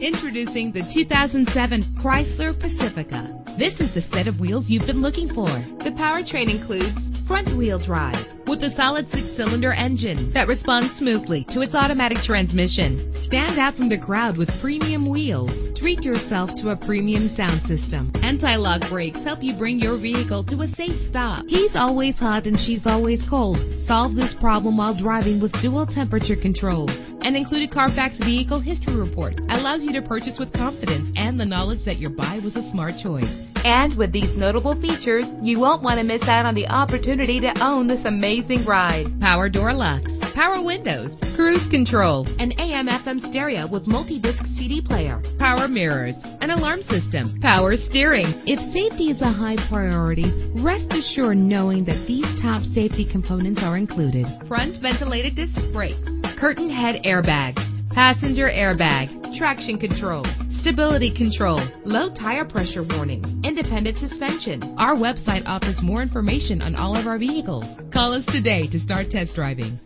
Introducing the 2007 Chrysler Pacifica. This is the set of wheels you've been looking for. The powertrain includes front-wheel drive with a solid six-cylinder engine that responds smoothly to its automatic transmission. Stand out from the crowd with premium wheels. Treat yourself to a premium sound system. Anti-lock brakes help you bring your vehicle to a safe stop. He's always hot and she's always cold. Solve this problem while driving with dual temperature controls. An included Carfax vehicle history report allows you to purchase with confidence and the knowledge that your buy was a smart choice. And with these notable features, you won't want to miss out on the opportunity to own this amazing ride. Power door locks, power windows, cruise control, an AM FM stereo with multi-disc CD player, power mirrors, an alarm system, power steering. If safety is a high priority, rest assured knowing that these top safety components are included. Front ventilated disc brakes, curtain head airbags, passenger airbag, traction control, stability control, low tire pressure warning, independent suspension. Our website offers more information on all of our vehicles. Call us today to start test driving.